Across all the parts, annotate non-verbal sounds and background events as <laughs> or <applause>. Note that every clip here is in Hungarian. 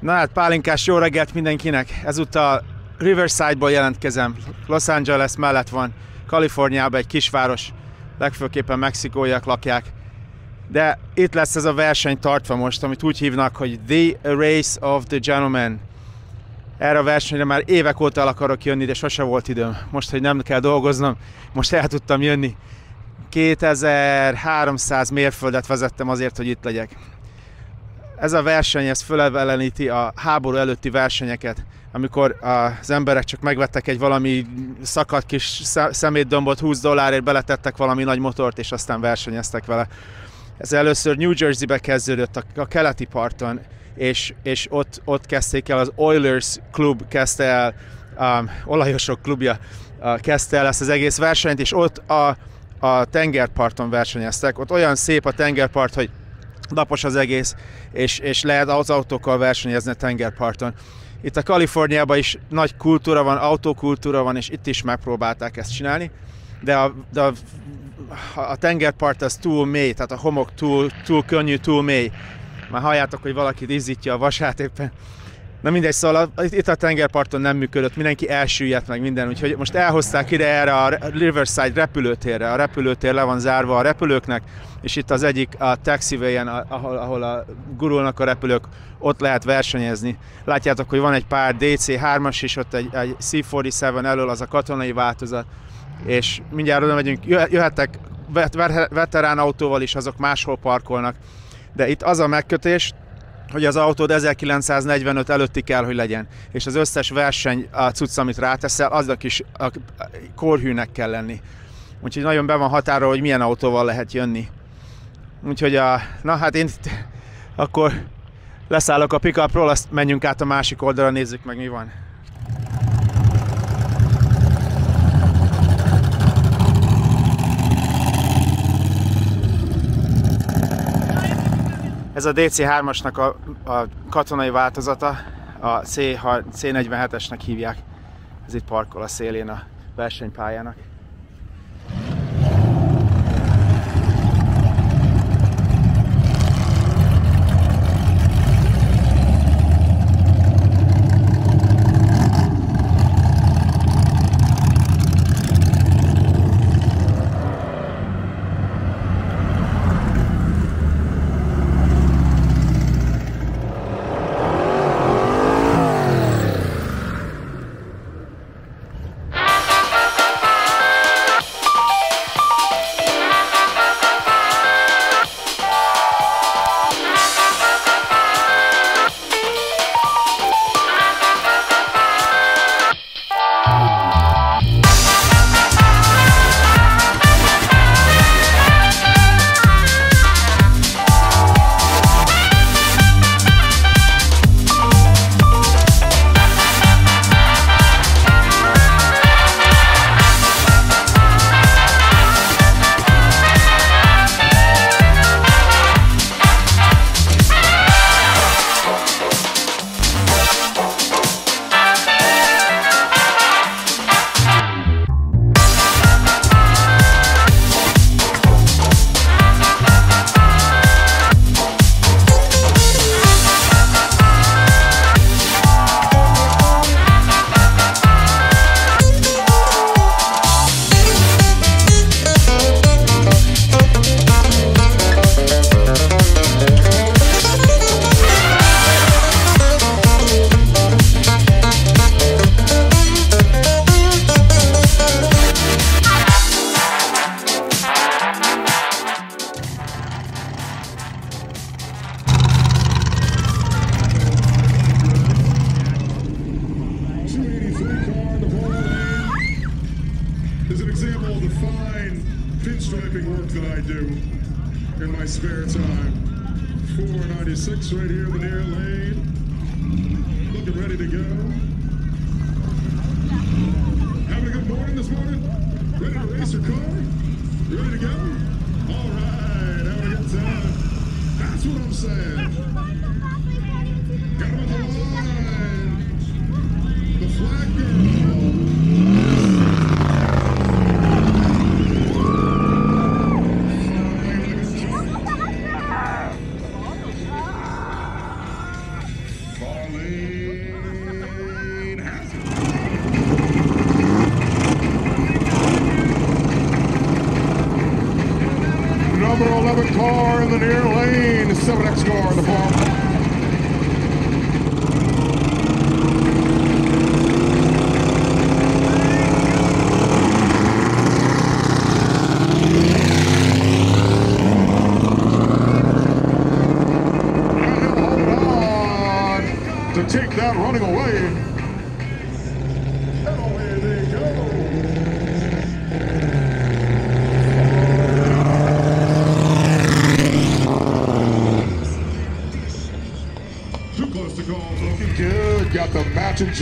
Na hát pálinkás jó reggelt mindenkinek! Ezúttal Riverside-ból jelentkezem. Los Angeles mellett van, Kaliforniában egy kisváros, legfőképpen mexikóiak lakják. De itt lesz ez a verseny tartva most, amit úgy hívnak, hogy The Race of the Gentleman. Erre a versenyre már évek óta el akarok jönni, de sose volt időm. Most, hogy nem kell dolgoznom, most el tudtam jönni. 2300 mérföldet vezettem azért, hogy itt legyek. Ez a verseny, ez föleleníti a háború előtti versenyeket, amikor az emberek csak megvettek egy valami szakadt kis szemétdombot 20 dollárért, beletettek valami nagy motort, és aztán versenyeztek vele. Ez először New Jersey-be kezdődött, a, a keleti parton, és, és ott, ott kezdték el, az Oilers klub kezdte el, um, olajosok klubja uh, kezdte el ezt az egész versenyt, és ott a, a tengerparton versenyeztek. Ott olyan szép a tengerpart, hogy napos az egész, és, és lehet az autókkal versenyezni a tengerparton. Itt a Kaliforniában is nagy kultúra van, autókultúra van, és itt is megpróbálták ezt csinálni, de a, de a, a tengerpart az túl mély, tehát a homok túl, túl könnyű, túl mély. Már halljátok, hogy valaki izzítja a vasát éppen. Na mindegy, szóval itt a tengerparton nem működött, mindenki elsüllyedt meg minden, úgyhogy most elhozták ide erre a Riverside repülőtérre. A repülőtér le van zárva a repülőknek, és itt az egyik a taxiway ahol, ahol a gurulnak a repülők, ott lehet versenyezni. Látjátok, hogy van egy pár DC-3-as is, ott egy, egy C-47 elől az a katonai változat, és mindjárt oda megyünk, jöhettek veterán autóval is, azok máshol parkolnak. De itt az a megkötés, hogy az autód 1945 előtti kell, hogy legyen. És az összes verseny a cucc, amit ráteszel, aznak is a korhűnek kell lenni. Úgyhogy nagyon be van határa, hogy milyen autóval lehet jönni. Úgyhogy a, na hát én akkor leszállok a pickupról, azt menjünk át a másik oldalra, nézzük meg mi van. Ez a DC3-asnak a, a katonai változata, a C, C47-esnek hívják. Ez itt parkol a szélén a versenypályának.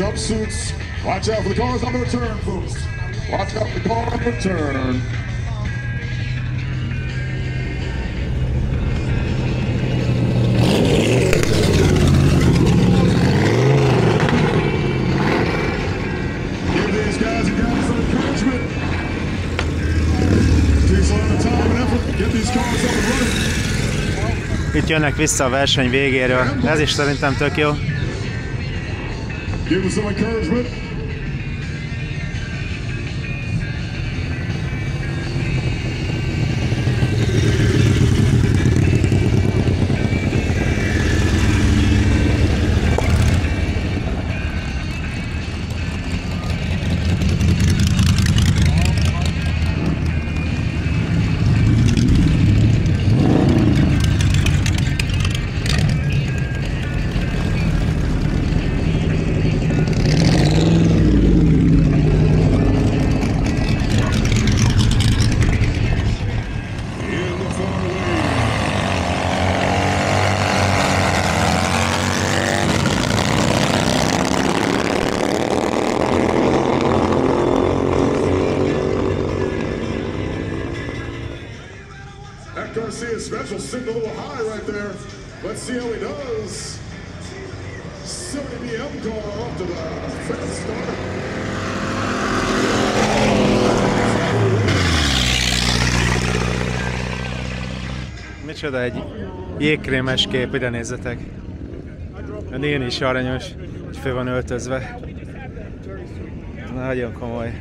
Jumpsuits. Watch out for the cars on the return, folks. Watch out for the car on the return. Itt jönnek vissza a verseny végéről. Ez is szerintem tök jó. Give them some encouragement. Micsoda egy jégkrémes kép, ide nézzetek. A néni is aranyos, hogy fő van öltözve. Nagyon komoly.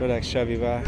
Öreg Sevivel.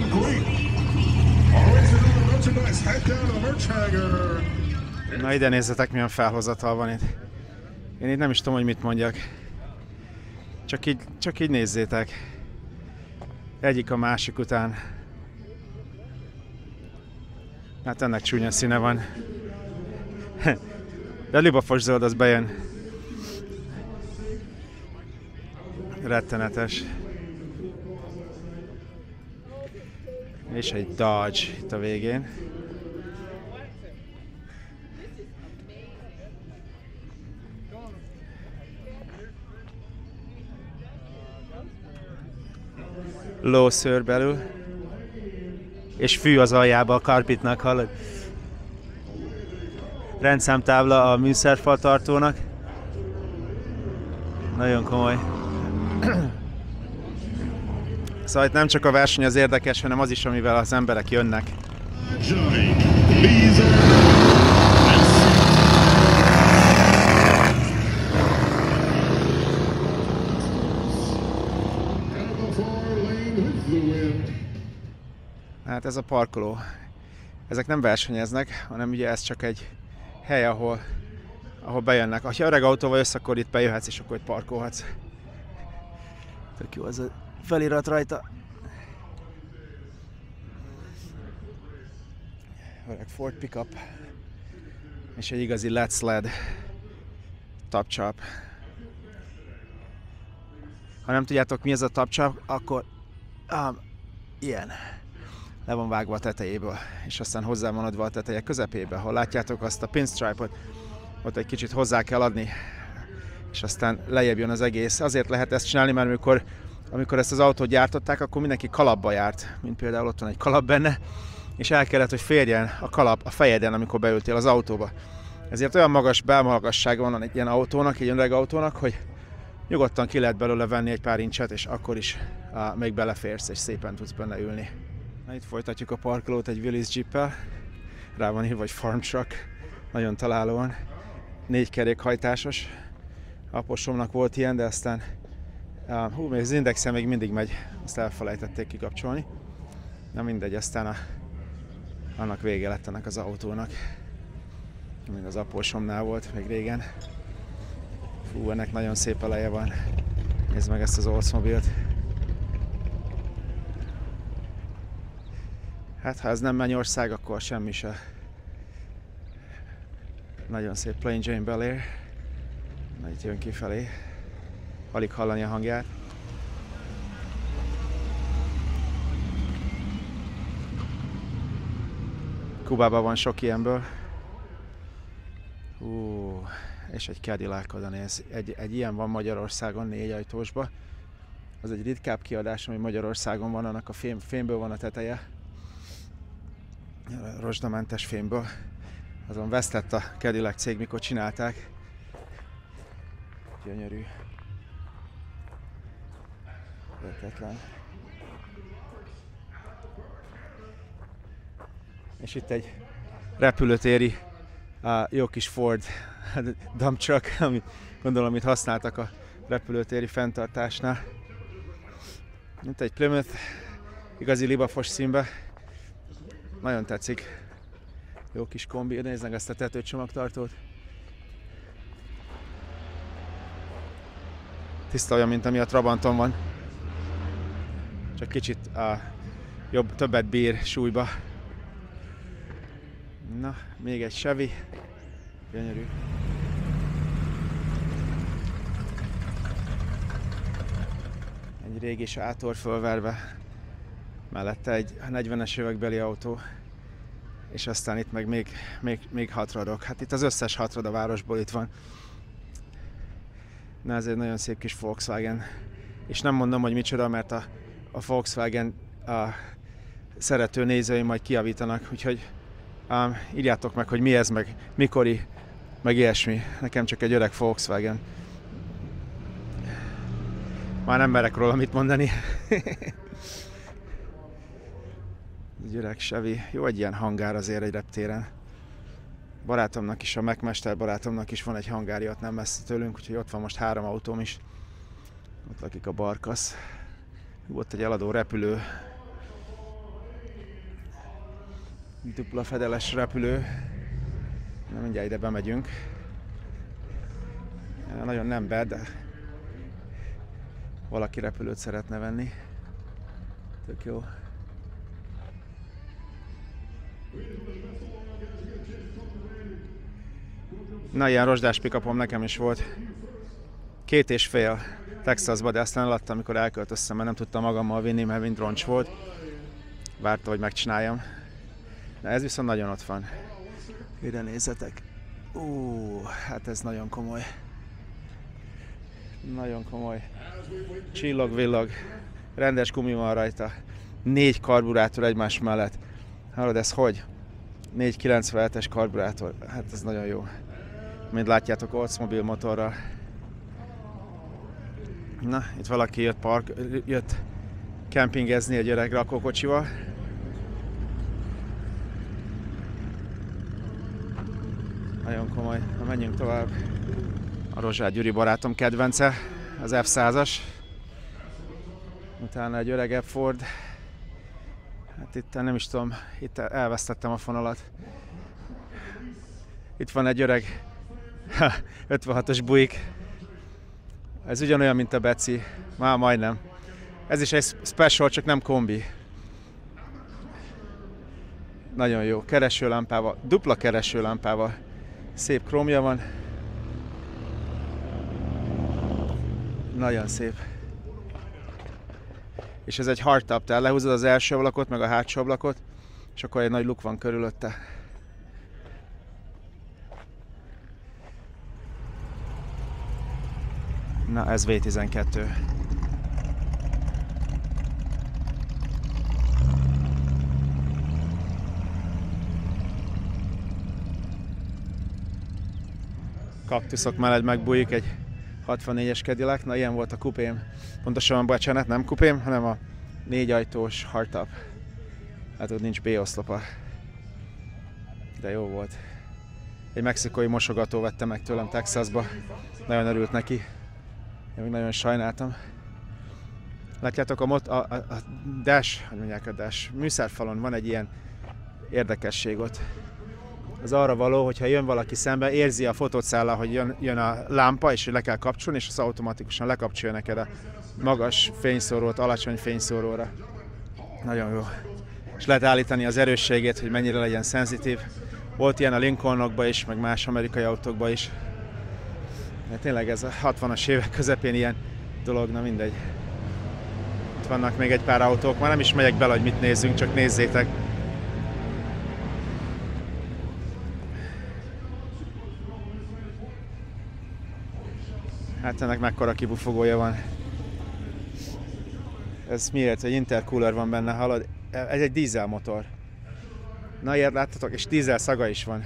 You want something great, always another merchandise, head down to the merch hanger. Na ide nézzetek, milyen felhozatal van itt. Én itt nem is tudom, hogy mit mondjak. Csak így, csak így nézzétek. Egyik a másik után. Hát ennek csúnya színe van. De a libafos zöld az bejön. Rettenetes. És egy Dodge itt a végén. lószőr belül, és fű az aljába a karpitnak, hallod? Rendszámtábla a műszerfal tartónak. Nagyon komoly. Szóval itt nem csak a verseny az érdekes, hanem az is, amivel az emberek jönnek. Hát ez a parkoló. Ezek nem versenyeznek, hanem ugye ez csak egy hely, ahol, ahol bejönnek. Ha öreg autóval jössz, akkor itt bejöhetsz, és akkor itt parkolhatsz. Tök jó az a felirat rajta. Öreg Ford pickup. És egy igazi LED sled. Top chop. Ha nem tudjátok mi ez a top chop, akkor um, ilyen le van vágva a tetejéből, és aztán hozzá van adva a teteje közepébe. Ha látjátok azt a pinstripe-ot, ott egy kicsit hozzá kell adni, és aztán lejjebb jön az egész. Azért lehet ezt csinálni, mert amikor, amikor ezt az autót gyártották, akkor mindenki kalapba járt, mint például ott van egy kalap benne, és el kellett, hogy férjen a kalap a fejeden, amikor beültél az autóba. Ezért olyan magas belmagassága van egy ilyen autónak, egy öreg autónak, hogy nyugodtan ki lehet belőle venni egy pár incset, és akkor is uh, még beleférsz, és szépen tudsz benne ülni. Na, itt folytatjuk a parkolót egy Willys Jeep-el. Rá van írva, hogy Farm Truck. Nagyon találóan. Négy kerékhajtásos. Aposomnak volt ilyen, de aztán hú, még az indexen még mindig megy. Azt elfelejtették kikapcsolni. Na mindegy, aztán a, annak vége lett ennek az autónak. Mint az aposomnál volt még régen. Fú, ennek nagyon szép eleje van. Nézd meg ezt az Oldsmobile-t. Hát ha ez nem Mennyország, akkor semmi se. Nagyon szép Plain Jane Bel Air. Na, itt jön kifelé. Alig hallani a hangját. Kubában van sok ilyenből. Ú, és egy Cadillac oda néz. Egy, egy ilyen van Magyarországon, négy ajtósba. Az egy ritkább kiadás, ami Magyarországon van, annak a fém, fémből van a teteje rozsdamentes fémből. Azon vesztett a Cadillac cég, mikor csinálták. Gyönyörű. Vetetlen. És itt egy repülőtéri a jó kis Ford <laughs> dump truck, amit gondolom itt használtak a repülőtéri fenntartásnál. Mint egy Plymouth, igazi libafos színbe. Nagyon tetszik. Jó kis kombi, nézd meg ezt a tetőcsomagtartót. Tiszta olyan, mint ami a Trabanton van. Csak kicsit a jobb, többet bír súlyba. Na, még egy Chevy. Gyönyörű. Egy régi sátor fölverve mellette egy 40-es évekbeli autó, és aztán itt meg még, még, még hatradok. Hát itt az összes hatrad a városból itt van. Na ez egy nagyon szép kis Volkswagen. És nem mondom, hogy micsoda, mert a, a Volkswagen a szerető nézői majd kiavítanak, úgyhogy um, írjátok meg, hogy mi ez, meg mikori, meg ilyesmi. Nekem csak egy öreg Volkswagen. Már nem merek róla mit mondani. <laughs> egy öreg Chevy. Jó egy ilyen hangár azért egy reptéren. Barátomnak is, a megmester barátomnak is van egy hangárja ott nem messze tőlünk, úgyhogy ott van most három autóm is. Ott lakik a Barkasz. Volt egy eladó repülő. Dupla fedeles repülő. Na mindjárt ide bemegyünk. Nagyon nem bad, de valaki repülőt szeretne venni. Tök jó. Na, ilyen rozsdás pikapom nekem is volt. Két és fél Texasba, de aztán eladtam, amikor elköltöztem, mert nem tudtam magammal vinni, mert mind roncs volt. Várta, hogy megcsináljam. De ez viszont nagyon ott van. Ide nézzetek. Ú, hát ez nagyon komoly. Nagyon komoly. Csillog-villog. Rendes gumi van rajta. Négy karburátor egymás mellett. Hallod, ez hogy? 497-es karburátor. Hát ez nagyon jó. Mint látjátok, Oldsmobile motorral. Na, itt valaki jött, park, jött kempingezni egy öreg lakókocsival. Nagyon komoly. Na, menjünk tovább. A Rozsát Gyuri barátom kedvence, az F100-as. Utána egy öregebb Ford. Hát itt nem is tudom, itt elvesztettem a fonalat. Itt van egy öreg <laughs> 56-os buik. Ez ugyanolyan, mint a Beci. Már majdnem. Ez is egy special, csak nem kombi. Nagyon jó. Keresőlámpával, dupla keresőlámpával. Szép kromja van. Nagyon szép. És ez egy hardtop, tehát lehúzod az első ablakot, meg a hátsó ablakot, és akkor egy nagy luk van körülötte. Na, ez V12. Kaktuszok mellett megbújik egy 64-es Cadillac, na ilyen volt a kupém. Pontosan, bocsánat, nem kupém, hanem a négy ajtós hardtop. Hát ott nincs B-oszlopa. De jó volt. Egy mexikói mosogató vette meg tőlem Texasba. Nagyon örült neki. Én még nagyon sajnáltam. Látjátok a, mot- a, a, a dash, hogy mondják a dash, műszerfalon van egy ilyen érdekesség ott. Az arra való, hogyha jön valaki szembe, érzi a fotócella, hogy jön, jön a lámpa, és le kell kapcsolni, és az automatikusan lekapcsolja neked a magas fényszórót, alacsony fényszóróra. Nagyon jó. És lehet állítani az erősségét, hogy mennyire legyen szenzitív. Volt ilyen a Lincolnokban is, meg más amerikai autókban is. De tényleg ez a 60-as évek közepén ilyen dolog, na mindegy. Itt vannak még egy pár autók, már nem is megyek bele, hogy mit nézzünk, csak nézzétek. Hát ennek mekkora kibufogója van. Ez miért? Egy intercooler van benne, hallod? Ez egy dízelmotor. Na ilyet láttatok? És dízel szaga is van.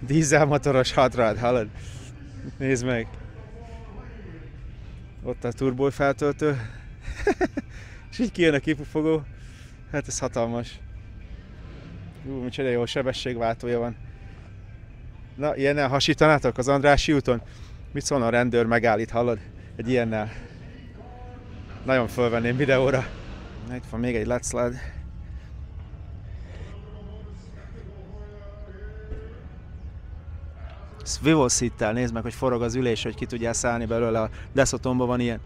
Dízelmotoros hatrád, hallod? Nézd meg! Ott a turbo feltöltő. <laughs> és így kijön a kipufogó. Hát ez hatalmas. Ú, micsoda jó sebességváltója van. Na, ilyennel hasítanátok az Andrási úton? Mit szólna a rendőr megállít, hallod? Egy ilyennel. Nagyon fölvenném videóra. Na, itt van még egy let's sled. Swivel seat nézd meg, hogy forog az ülés, hogy ki tudjál szállni belőle. A Desotomban van ilyen.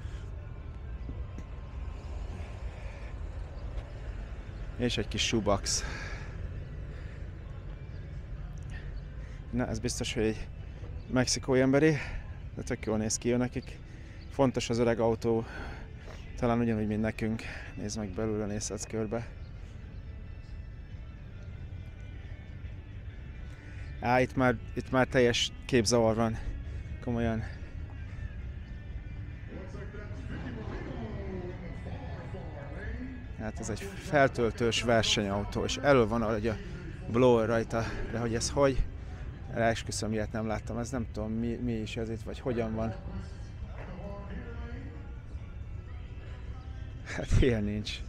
És egy kis shoebox. Na, ez biztos, hogy egy mexikói emberi, de tök jól néz ki ő nekik. Fontos az öreg autó, talán ugyanúgy, mint nekünk. Nézd meg belőle, nézhetsz körbe. Á, itt már, itt már teljes képzavar van. Komolyan. Hát ez egy feltöltős versenyautó, és elő van ahogy a blower rajta, de hogy ez hogy? Erre esküszöm, ilyet nem láttam, ez nem tudom mi, mi is ez itt, vagy hogyan van. Hát ilyen nincs.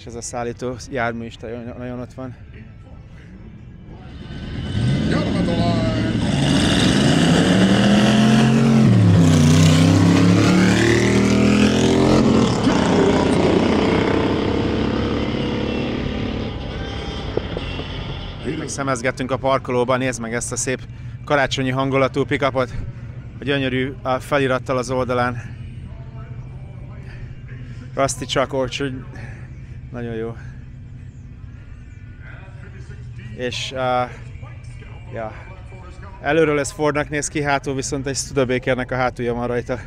És ez a szállító jármű is nagyon, nagyon ott van. Szemezgettünk a parkolóban, nézd meg ezt a szép karácsonyi hangulatú pikapot. A gyönyörű a felirattal az oldalán. Rusty Chuck Orchard. Nagyon jó. És uh, ja. előről ez Fordnak néz ki, hátul viszont egy Studebakernek a hátulja van rajta.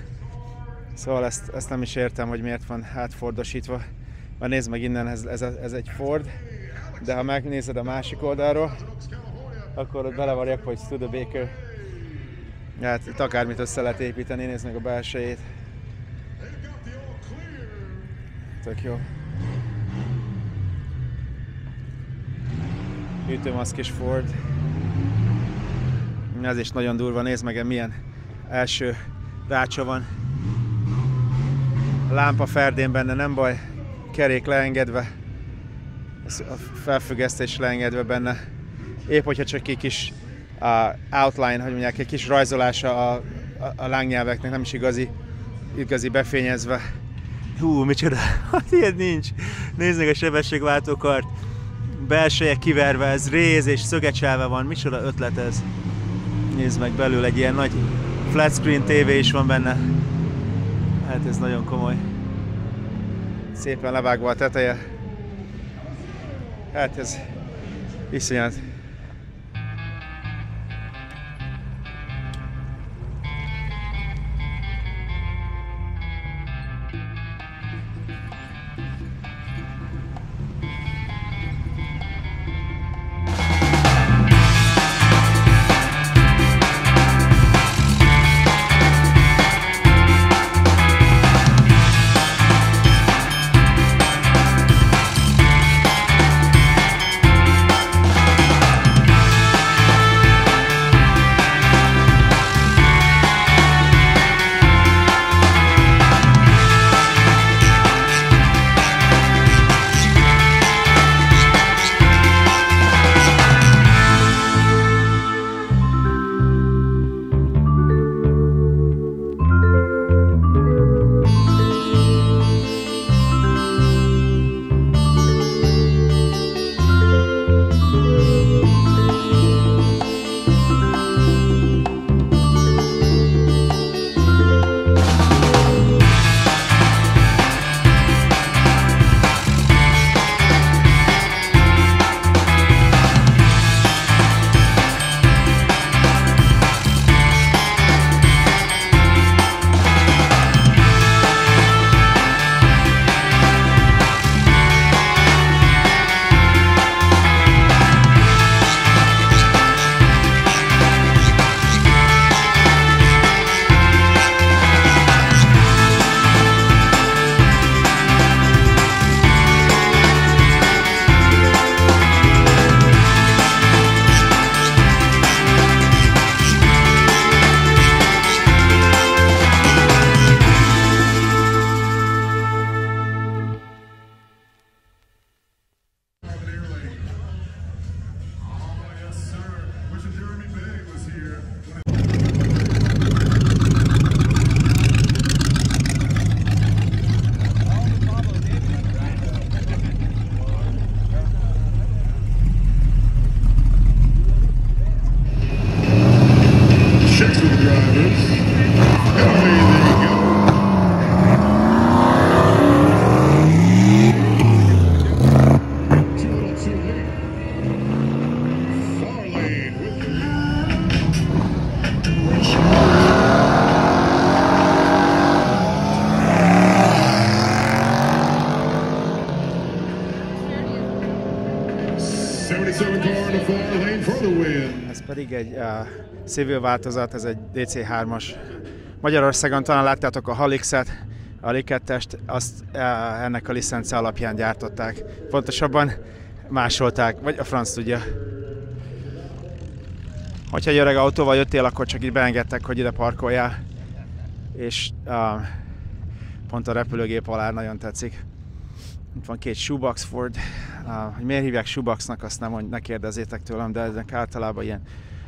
Szóval ezt, ezt nem is értem, hogy miért van hátfordosítva. Már nézd meg innen, ez, ez, ez egy Ford, de ha megnézed a másik oldalról, akkor ott bele van rakva, hogy Studebaker. Hát itt akármit össze lehet építeni, nézd meg a belsejét. Tök jó. Ütőmaszk és Ford. Ez is nagyon durva, nézd meg milyen első rácsa van. A lámpa ferdén benne, nem baj. Kerék leengedve. A felfüggesztés leengedve benne. Épp hogyha csak egy kis outline, hogy mondják, egy kis rajzolása a, a, a lángnyelveknek, nem is igazi, igazi befényezve. Hú, micsoda, <laughs> hát ilyen nincs. Meg a sebességváltókart, belseje kiverve, ez réz és szögecselve van, micsoda ötlet ez. Nézd meg belül egy ilyen nagy flat screen TV is van benne. Hát ez nagyon komoly. Szépen levágva a teteje. Hát ez iszonyat. Egy uh, civil változat, ez egy DC3-as. Magyarországon talán láttátok a Halix-et, a Likettest, azt uh, ennek a licence alapján gyártották. Pontosabban másolták, vagy a franc tudja. Hogyha egy öreg autóval jöttél, akkor csak így beengedtek, hogy ide parkoljál. És uh, pont a repülőgép alá nagyon tetszik. Itt van két shoebox Ford. Uh, hogy miért hívják shoeboxnak, azt nem mond, ne kérdezzétek tőlem, de ennek általában ilyen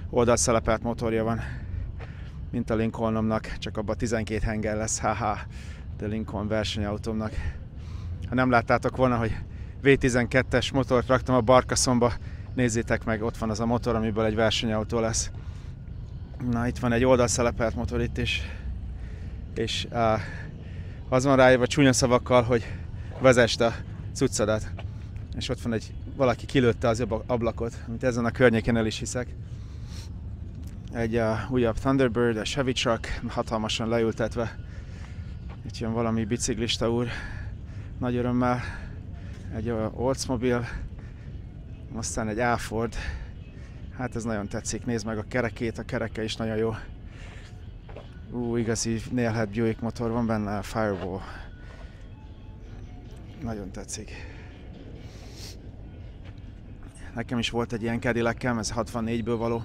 oldalszelepelt motorja van, mint a Lincolnomnak, csak abban 12 henger lesz, haha, de Lincoln versenyautómnak. Ha nem láttátok volna, hogy V12-es motort raktam a barkaszomba, nézzétek meg, ott van az a motor, amiből egy versenyautó lesz. Na, itt van egy oldalszelepelt motor itt is, és uh, az van rájövő csúnya szavakkal, hogy vezest a cuccodat. És ott van egy, valaki kilőtte az abla- ablakot, amit ezen a környéken el is hiszek. Egy uh, újabb Thunderbird, a Chevy truck, hatalmasan leültetve. Itt jön valami biciklista úr, nagy örömmel. Egy uh, Oldsmobile, aztán egy Alford. Hát ez nagyon tetszik, nézd meg a kerekét, a kereke is nagyon jó. Ú, igazi Nailhead Buick motor van benne, a Firewall. Nagyon tetszik. Nekem is volt egy ilyen cadillac ez 64-ből való.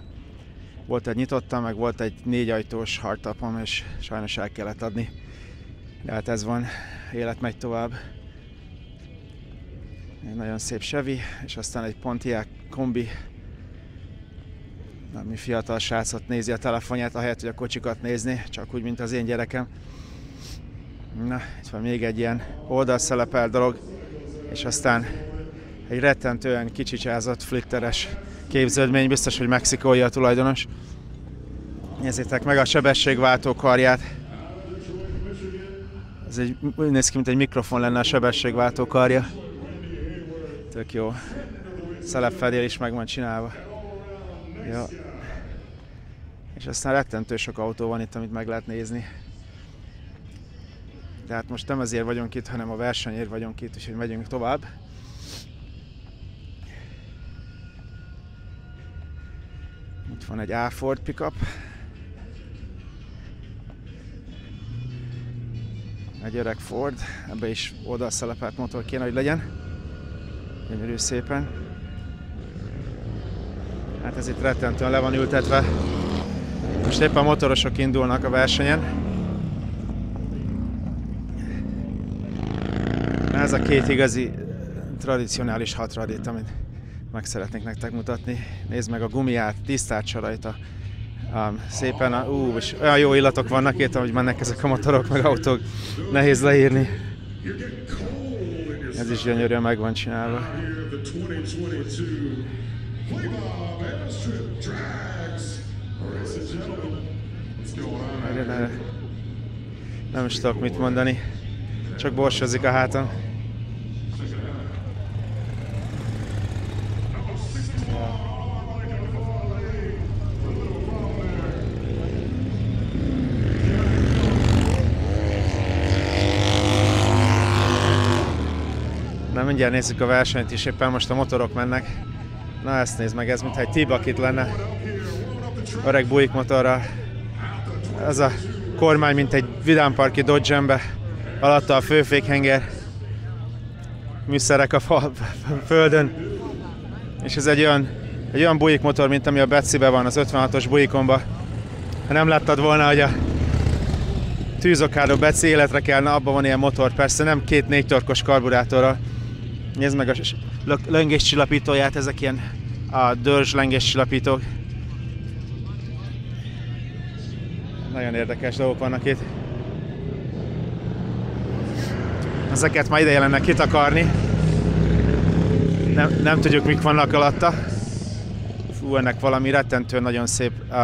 Volt egy nyitotta, meg volt egy négy ajtós hardtopom, és sajnos el kellett adni. De hát ez van, élet megy tovább. Egy nagyon szép Chevy, és aztán egy Pontiac kombi. ami fiatal srácot nézi a telefonját, ahelyett, hogy a kocsikat nézni, csak úgy, mint az én gyerekem. Na, itt van még egy ilyen oldalszelepel dolog, és aztán egy rettentően kicsicslázott flitteres képződmény, biztos, hogy mexikói a tulajdonos. Nézzétek meg a sebességváltó karját. Ez egy, úgy néz ki, mint egy mikrofon lenne a sebességváltó karja. Tök jó. Szelepfedél is meg van csinálva. Ja. És aztán rettentő sok autó van itt, amit meg lehet nézni. De hát most nem ezért vagyunk itt, hanem a versenyért vagyunk itt, úgyhogy megyünk tovább. Itt van egy A-Ford pickup. Egy öreg Ford, ebbe is oldalszelepelt motor kéne, hogy legyen. Gyönyörű szépen. Hát ez itt rettentően le van ültetve. Most éppen motorosok indulnak a versenyen. Ez a két igazi tradicionális hatradit, amit meg szeretnék nektek mutatni. Nézd meg a gumiát, tisztácsa rajta. Um, szépen, a, ú, és olyan jó illatok vannak itt, ahogy mennek ezek a motorok, meg autók. Nehéz leírni. Ez is gyönyörűen meg van csinálva. Here the 2022 Playbob Airstrip Drags. Ladies and gentlemen, what's going on? Erre ne- Nem is tudok mit mondani. Csak borsozik a hátam. Na mindjárt nézzük a versenyt is, éppen most a motorok mennek. Na ezt nézd meg, ez mintha egy T-Bucket lenne. Öreg bujik motorral. Ez a kormány, mint egy vidámparki dodge alatta a főfékhenger, műszerek a fa, <laughs> földön, és ez egy olyan, egy olyan bujik motor, mint ami a Betsibe van, az 56-os bujikomba. Ha nem láttad volna, hogy a tűzokádó Betsy életre kellene, abban van ilyen motor, persze nem két négy torkos karburátorral. Nézd meg a löngéscsillapítóját, ezek ilyen a dörzs löngéscsillapítók. Nagyon érdekes dolgok vannak itt. Ezeket már ideje lenne kitakarni. Nem, nem tudjuk, mik vannak alatta. Fú, ennek valami rettentő nagyon szép uh,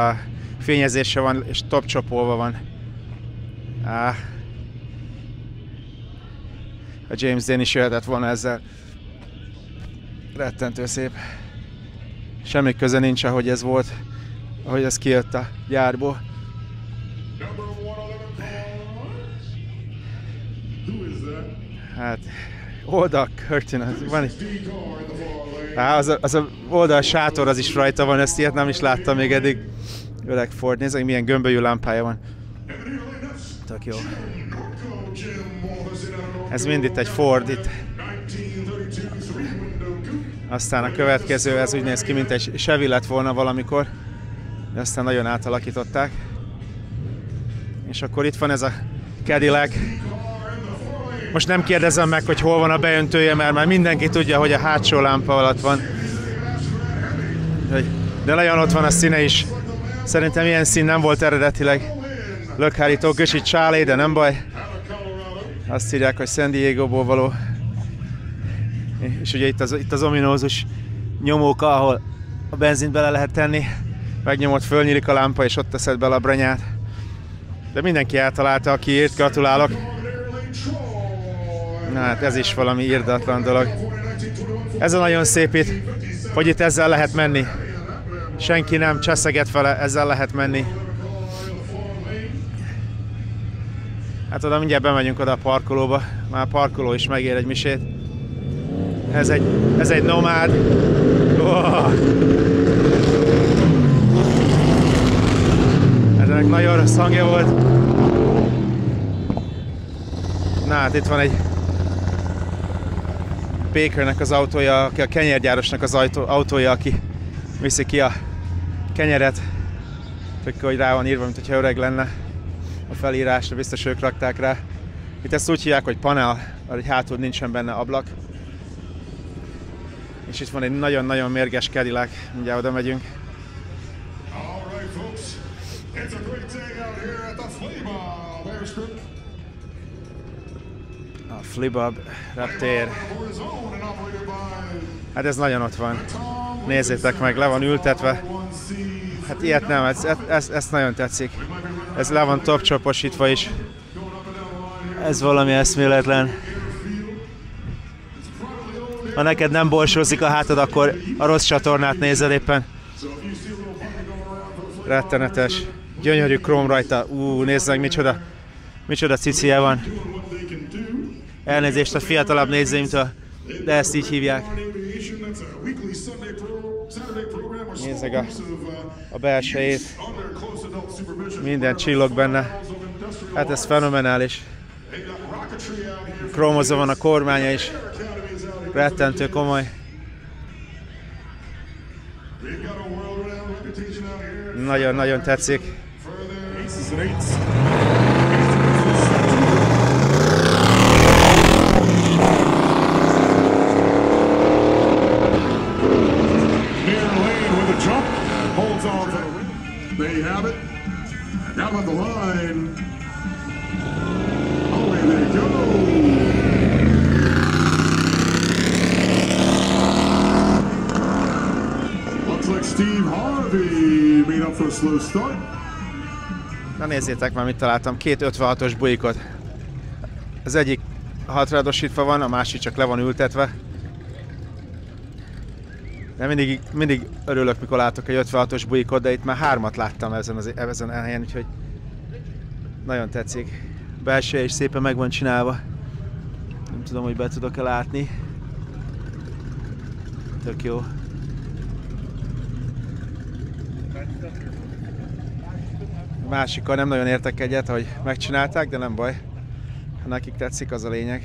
fényezése van, és top csopolva van. Uh, a James Dean is jöhetett volna ezzel. Rettentő szép. Semmi köze nincs, ahogy ez volt, ahogy ez kijött a gyárból. Number 111 Who is that? Hát, oldal curtain, van egy... Á, az a, az a oldal sátor az is rajta van, ezt ilyet nem is láttam még eddig. Öreg Ford, nézzük milyen gömbölyű lámpája van. Tök jó. Ez mind itt egy Ford itt. 1932 three-window coupe. Aztán a következő, ez úgy néz ki, mint egy Chevy lett volna valamikor. De aztán nagyon átalakították. És akkor itt van ez a Cadillac. Most nem kérdezem meg, hogy hol van a beöntője, mert már mindenki tudja, hogy a hátsó lámpa alatt van. De nagyon ott van a színe is. Szerintem ilyen szín nem volt eredetileg. Lökhárító Gösi Csálé, de nem baj. Azt írják, hogy San Diego-ból való. És ugye itt az, itt az ominózus nyomóka, ahol a benzint bele lehet tenni. Megnyomod, fölnyílik a lámpa, és ott teszed bele a branyát. De mindenki eltalálta, aki írt, gratulálok. Na hát ez is valami írdatlan dolog. Ez a nagyon szép itt, hogy itt ezzel lehet menni. Senki nem cseszeget vele, ezzel lehet menni. Hát oda mindjárt bemegyünk oda a parkolóba, már a parkoló is megér egy misét. Ez egy, ez egy nomád. Oh. Ennek nagyon rossz hangja volt. Na hát itt van egy Bakernek az autója, aki a kenyergyárosnak az autó, autója, aki viszi ki a kenyeret. Tök, hogy rá van írva, mint hogyha öreg lenne a felírásra, biztos ők rakták rá. Itt ezt úgy hívják, hogy panel, mert hátul nincsen benne ablak. És itt van egy nagyon-nagyon mérges kedilák, mindjárt oda megyünk. A Flibab reptér. Hát ez nagyon ott van. Nézzétek meg, le van ültetve. Hát ilyet nem, ez, ez, ez, ez nagyon tetszik. Ez le van topcsoposítva is. Ez valami eszméletlen. Ha neked nem borsózik a hátad, akkor a rossz csatornát nézed éppen. Rettenetes. Gyönyörű króm rajta. Ú, nézd meg, micsoda, micsoda cicia van. Elnézést a fiatalabb nézőimtől, de ezt így hívják. That's a a belsejét. Minden csillog benne. Hát ez fenomenális. Krómozva van a kormánya is. Rettentő komoly. Nagyon-nagyon tetszik. Na nézzétek már, mit találtam. Két 56-os bujikot. Az egyik hatradosítva van, a másik csak le van ültetve. De mindig, mindig örülök, mikor látok egy 56-os bujikot, de itt már hármat láttam ezen, az, ezen a helyen, úgyhogy nagyon tetszik. Belső is szépen meg van csinálva. Nem tudom, hogy be tudok-e látni. Tök jó. Másikkal nem nagyon értek egyet, hogy megcsinálták, de nem baj. Ha nekik tetszik, az a lényeg.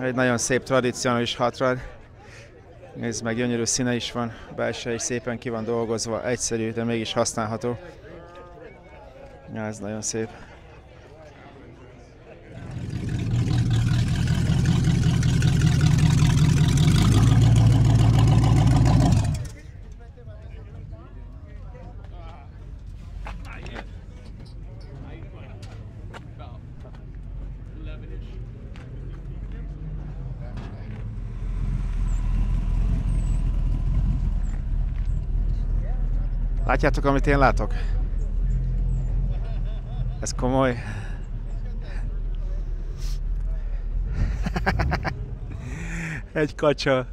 Egy nagyon szép tradicionális hatrad. Nézd meg, gyönyörű színe is van, belső is szépen ki van dolgozva, egyszerű, de mégis használható. Ja, ez nagyon szép. Látjátok, amit én látok? Ez komoly. <laughs> Egy kacsa.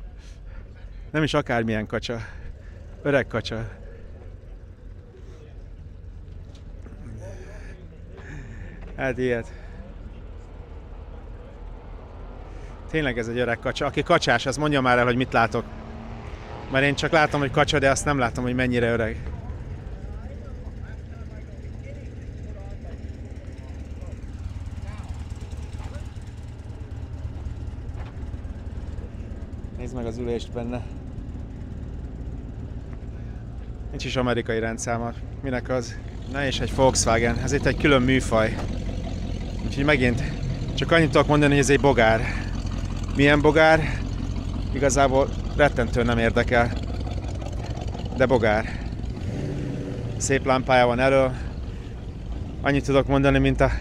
Nem is akármilyen kacsa. Öreg kacsa. Hát ilyet. Tényleg ez egy öreg kacsa. Aki kacsás, az mondja már el, hogy mit látok. Mert én csak látom, hogy kacsa, de azt nem látom, hogy mennyire öreg. Nézd meg az ülést benne. Nincs is amerikai rendszáma. Minek az? Na és egy Volkswagen. Ez itt egy külön műfaj. Úgyhogy megint csak annyit tudok mondani, hogy ez egy bogár. Milyen bogár? Igazából rettentően nem érdekel. De bogár. Szép lámpája van elől. Annyit tudok mondani, mint a...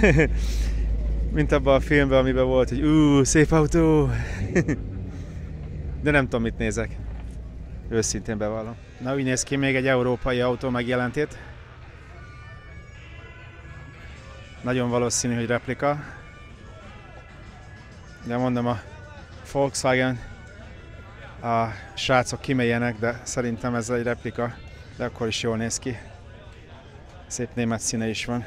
<laughs> mint abban a filmben, amiben volt, hogy ú, szép autó. <laughs> De nem tudom, mit nézek. Őszintén bevallom. Na, úgy néz ki még egy európai autó megjelentét. Nagyon valószínű, hogy replika. De mondom, a Volkswagen a srácok kimélyenek, de szerintem ez egy replika, de akkor is jól néz ki. Szép német színe is van.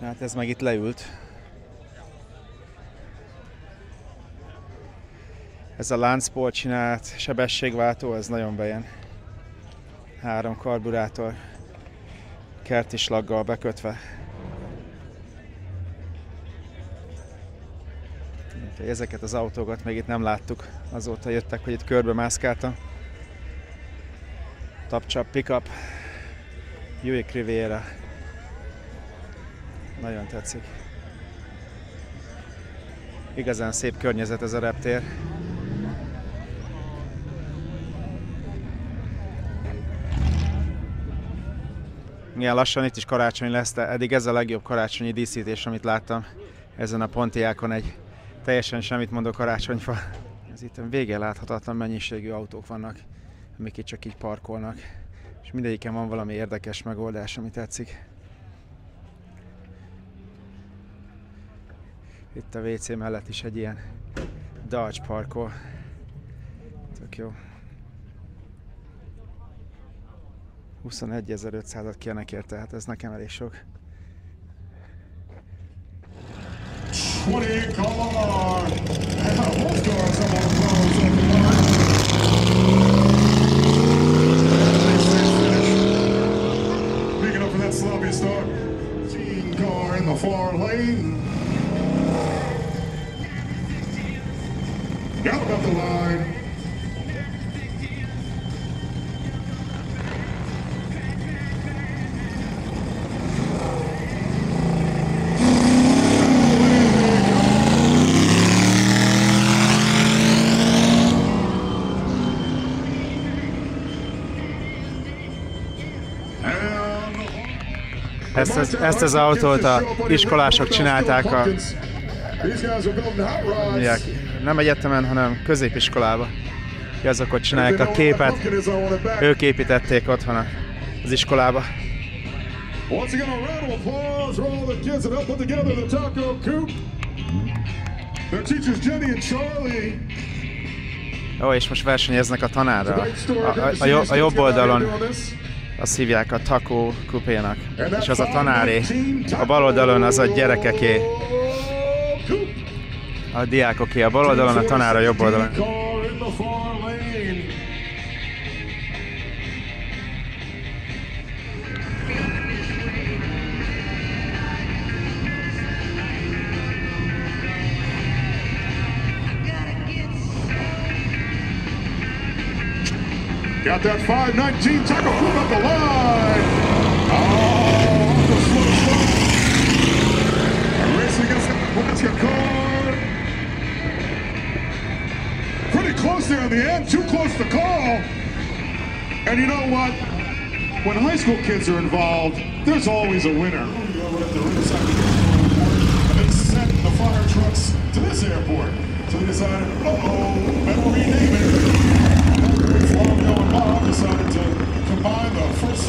Hát ez meg itt leült. Ez a láncból csinált sebességváltó, ez nagyon bejön. Három karburátor, kerti slaggal bekötve. Úgyhogy Ezeket az autókat még itt nem láttuk, azóta jöttek, hogy itt körbe mászkáltam. Top Chop Pickup, Buick Riviera. Nagyon tetszik. Igazán szép környezet ez a reptér. Milyen lassan itt is karácsony lesz, de eddig ez a legjobb karácsonyi díszítés, amit láttam ezen a Pontiákon egy teljesen semmit mondó karácsonyfa. Ez itt vége láthatatlan mennyiségű autók vannak, amik itt csak így parkolnak, és mindegyiken van valami érdekes megoldás, ami tetszik. Itt a WC mellett is egy ilyen Dodge parkol. Tök jó. 21.500-at kérnek érte, hát ez nekem elég sok. 20 car. Both cars have all problems on the line. Picking up for that sloppy start. Team car in the far lane. Got up the line. Ezt az, ezt az autót a iskolások csinálták a, mondják, nem egyetemen, hanem középiskolába. Azok ott csinálják a képet, ők építették otthon az iskolába. Once again, a round of applause for all the kids that helped put together the taco coop. Their teachers Jenny and Charlie. Ó, és most versenyeznek a tanárral. A, a, a, a jobb oldalon. Azt hívják a Taco kupénak, és az a tanáré. A bal oldalon az a gyerekeké, a diákoké, a bal oldalon a tanár, a jobb oldalon. Got that 519 tackle the line. Oh, the slow slope. Racing against the Nebraska car. Pretty close there in the end, too close to call. And you know what? When high school kids are involved, there's always a winner. They sent the fire trucks to this airport. So they decided, uh-oh, better rename it. Flavio and Bob decided to the first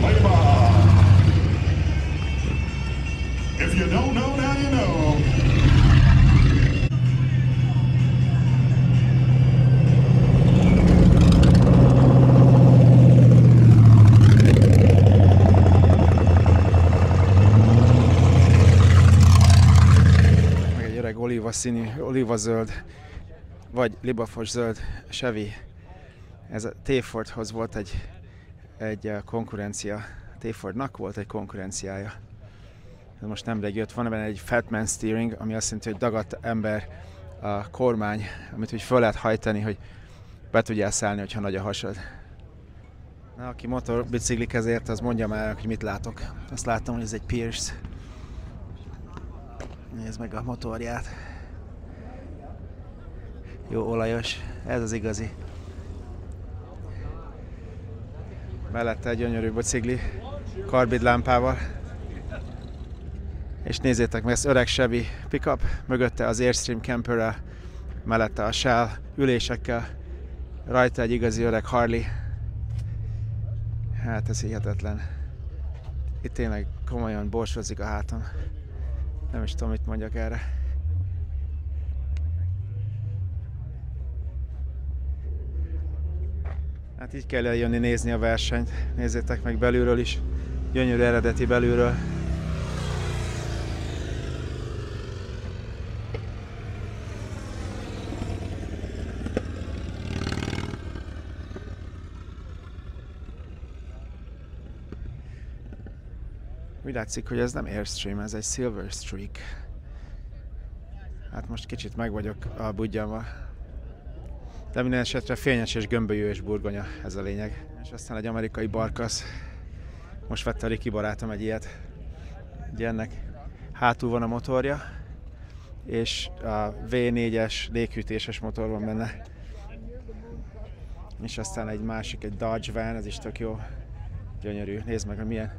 Flavor. If you don't know, now you know. olíva színű, olíva zöld, vagy libafos zöld Chevy. Ez a T-Fordhoz volt egy, egy eh, konkurencia. T-Fordnak volt egy konkurenciája. Ez most nemrég jött, van benne egy Fatman steering, ami azt jelenti, hogy dagadt ember a kormány, amit úgy föl lehet hajtani, hogy be tudjál szállni, hogyha nagy a hasad. Na, aki motorbiciklik ezért, az mondja már, hogy mit látok. Azt láttam, hogy ez egy Pierce. Nézd meg a motorját. Jó olajos, ez az igazi. Mellette egy gyönyörű bicikli, karbid lámpával. És nézzétek meg, ez öreg Chevy pickup, mögötte az Airstream camperrel, mellette a Shell ülésekkel, rajta egy igazi öreg Harley. Hát ez hihetetlen. Itt tényleg komolyan borsozik a hátam. Nem is tudom, mit mondjak erre. Hát így kell eljönni nézni a versenyt. Nézzétek meg belülről is. Gyönyörű eredeti belülről. Úgy látszik, hogy ez nem Airstream, ez egy Silver Streak. Hát most kicsit meg vagyok a budjammal. De minden esetre fényes és gömbölyű és burgonya ez a lényeg. És aztán egy amerikai barkasz. Most vette a Riki barátom egy ilyet. Ugye ennek hátul van a motorja, és a V4-es léghűtéses motor van benne. És aztán egy másik, egy Dodge van, ez is tök jó. Gyönyörű. Nézd meg, hogy milyen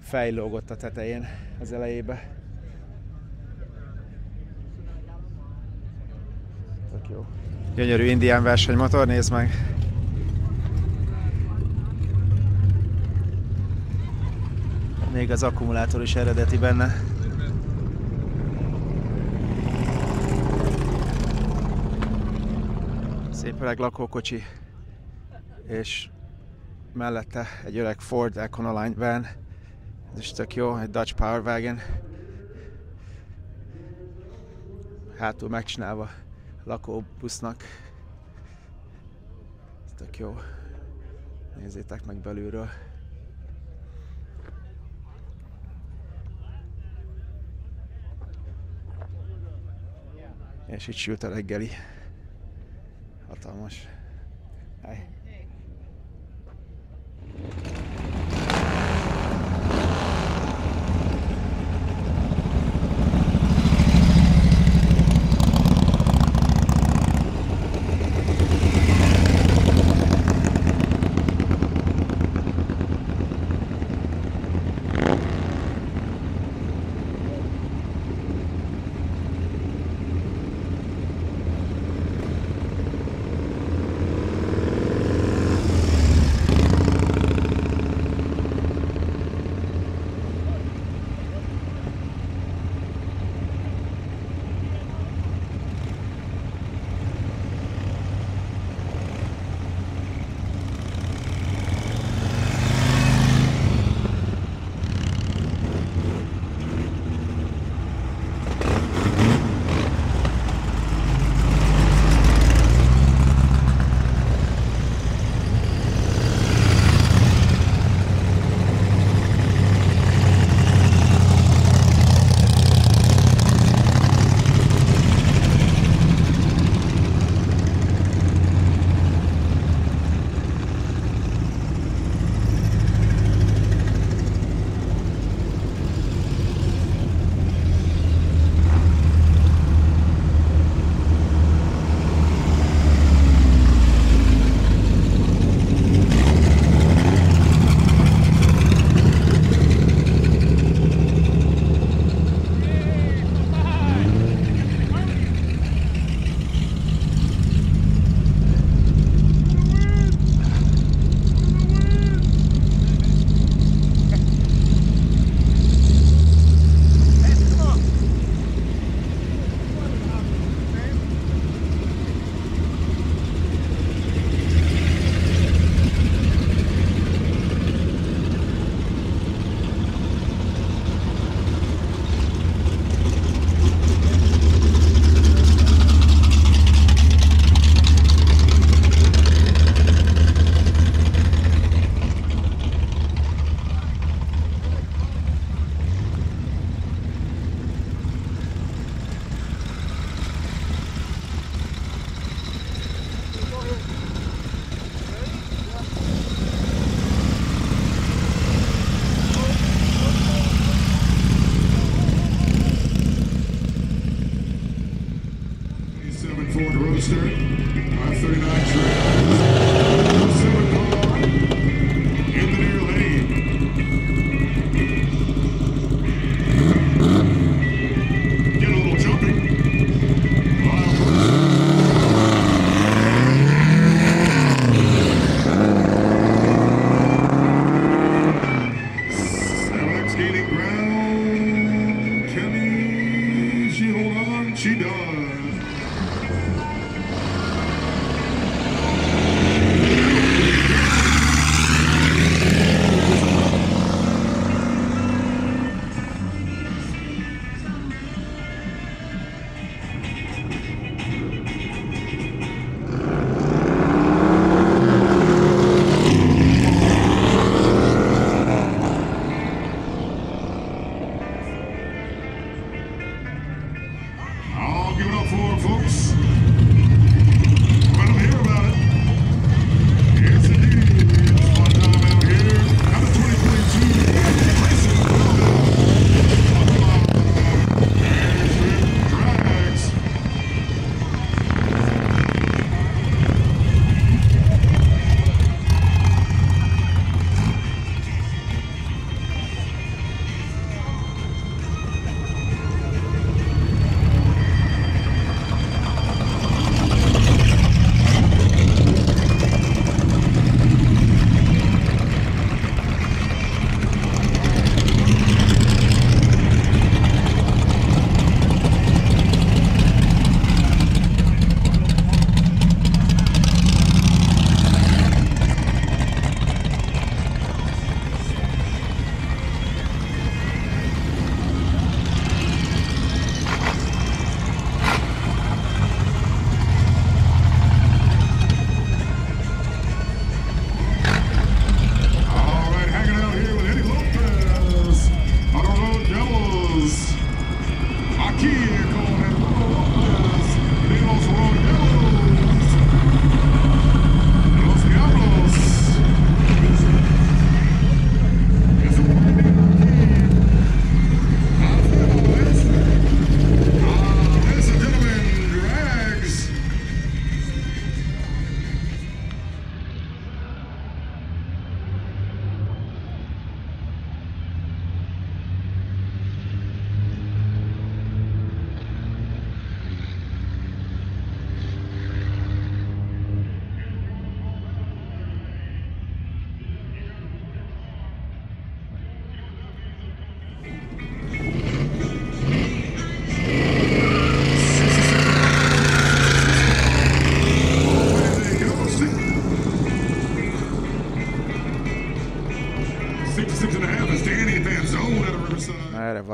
fejlógott a tetején az elejébe. Tök jó. Gyönyörű indián versenymotor, nézd meg. Még az akkumulátor is eredeti benne. Szép öreg lakókocsi. És mellette egy öreg Ford Econoline van. Ez is tök jó, egy Dodge Power Wagon. Hátul megcsinálva lakóbusznak. Ez tök jó. Nézzétek meg belülről. És itt sült a reggeli. Hatalmas. Hely.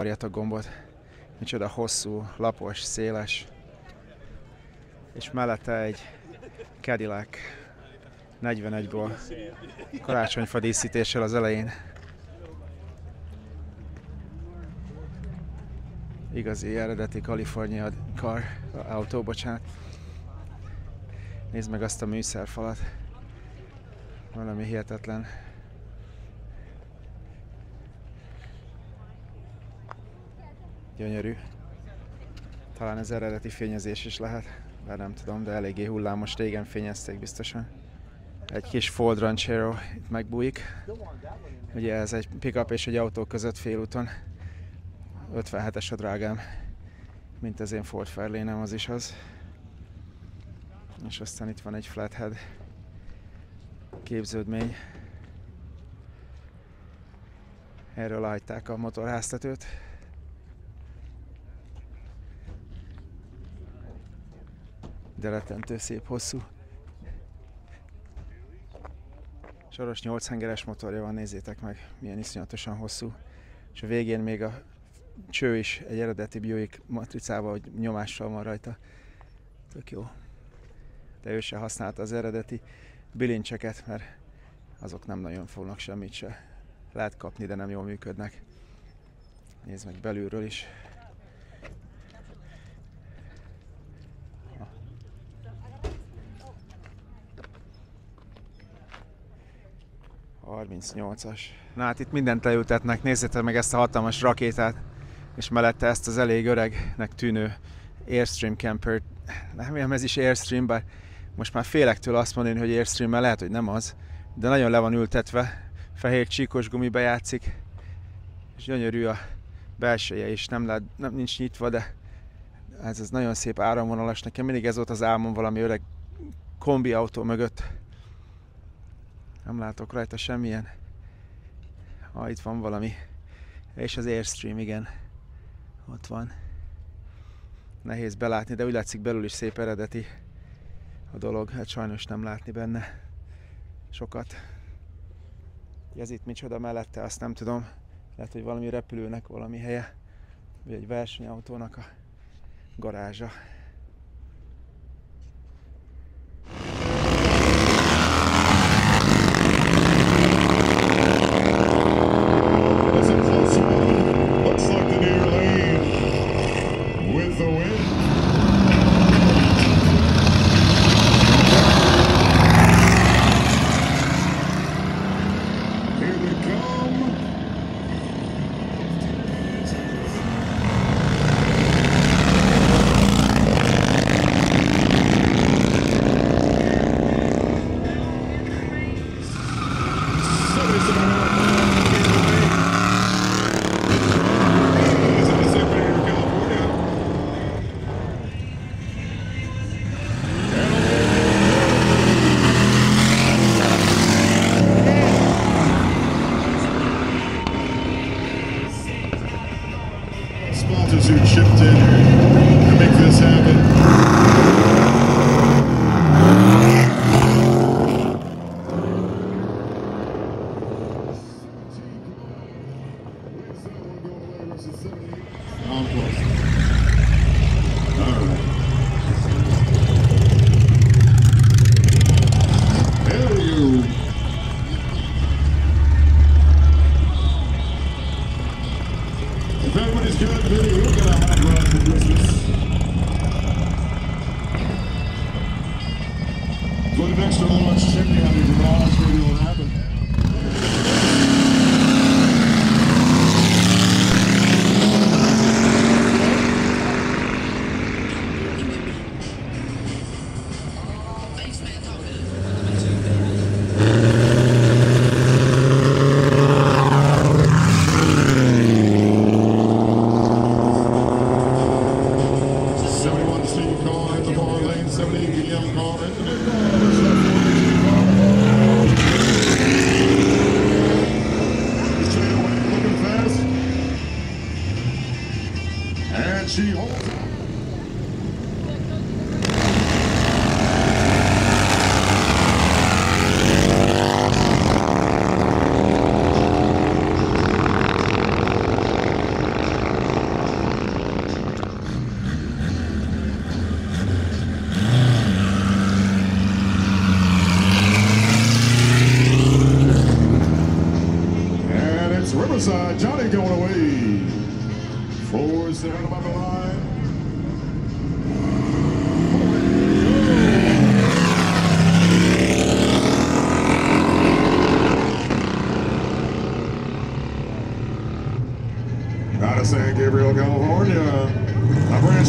Side. Na erre varjatok gombot. Micsoda hosszú, lapos, széles. És mellette egy Cadillac 41-ból karácsonyfa díszítéssel az elején. Igazi eredeti California car, autó, bocsánat. Nézd meg azt a műszerfalat. Valami hihetetlen. Gyönyörű. Talán ez eredeti fényezés is lehet, bár nem tudom, de eléggé hullámos. Régen fényezték biztosan. Egy kis Ford Ranchero itt megbújik. Ugye ez egy pickup és egy autó között félúton. 57-es a drágám, mint az én Ford Fairlane-em, az is az. És aztán itt van egy flathead képződmény. Erről hagyták a motorháztetőt. De rettentő szép, hosszú. Soros 8 hengeres motorja van, nézzétek meg, milyen iszonyatosan hosszú. És a végén még a cső is egy eredeti Buick matricával, hogy nyomással van rajta. Tök jó. De ő se használta az eredeti bilincseket, mert azok nem nagyon fognak semmit se. Lehet kapni, de nem jól működnek. Nézd meg belülről is. 38-as. Na hát itt mindent leültetnek, nézzétek meg ezt a hatalmas rakétát, és mellette ezt az elég öregnek tűnő Airstream camper. Nem ez is Airstream, bár most már félek tőle azt mondani, hogy Airstream, mert lehet, hogy nem az, de nagyon le van ültetve, fehér csíkos gumiba játszik, és gyönyörű a belseje is, nem, lehet, nem nincs nyitva, de ez, ez nagyon szép áramvonalas. Nekem mindig ez volt az álmom valami öreg kombi autó mögött. Nem látok rajta semmilyen. Ah, itt van valami. És az Airstream, igen. Ott van. Nehéz belátni, de úgy látszik belül is szép eredeti a dolog. Hát sajnos nem látni benne sokat. Ez itt micsoda mellette, azt nem tudom. Lehet, hogy valami repülőnek valami helye. Vagy egy versenyautónak a garázsa.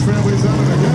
Trailways Out, and I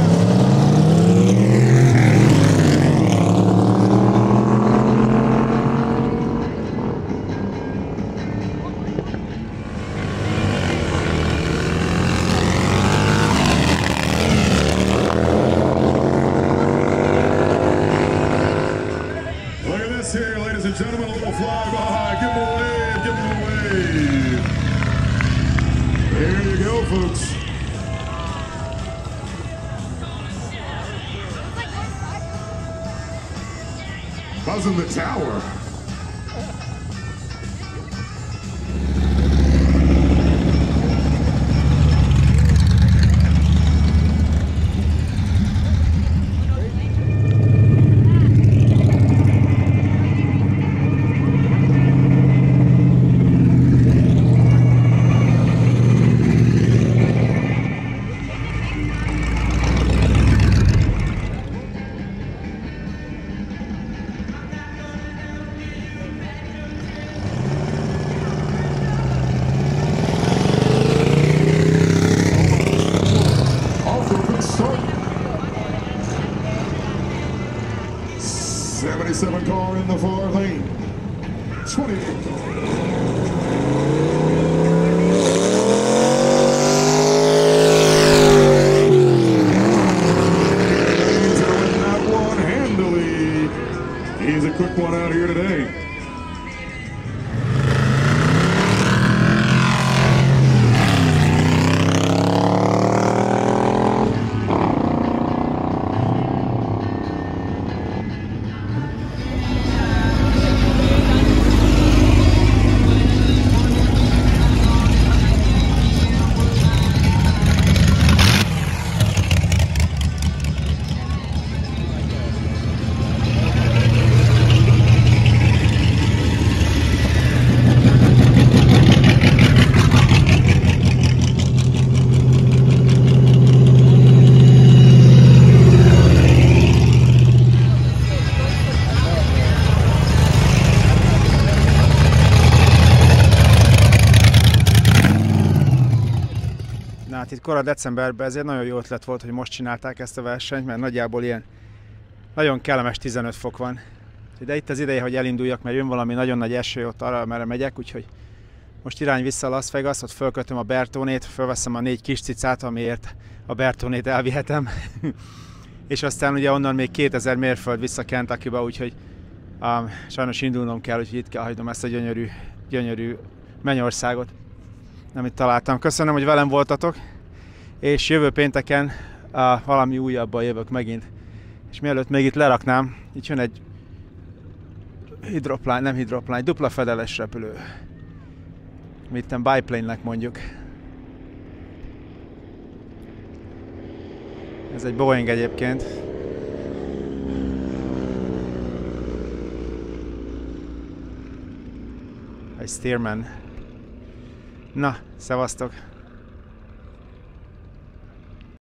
kora decemberben ezért nagyon jó ötlet volt, hogy most csinálták ezt a versenyt, mert nagyjából ilyen nagyon kellemes 15 fok van. De itt az ideje, hogy elinduljak, mert jön valami nagyon nagy eső ott arra, merre megyek, úgyhogy most irány vissza Las Vegas, ott fölkötöm a Bertónét, fölveszem a négy kis cicát, amiért a Bertónét elvihetem. <laughs> és aztán ugye onnan még 2000 mérföld vissza Kentuckyba, úgyhogy um, sajnos indulnom kell, úgyhogy itt kell hagynom ezt a gyönyörű, gyönyörű mennyországot amit találtam. Köszönöm, hogy velem voltatok, és jövő pénteken uh, valami újabban jövök megint. És mielőtt még itt leraknám, itt jön egy hidroplány, nem hidroplány, dupla fedeles repülő. Mit nem biplane-nek mondjuk. Ez egy Boeing egyébként. Egy Stearman. Na, szevasztok!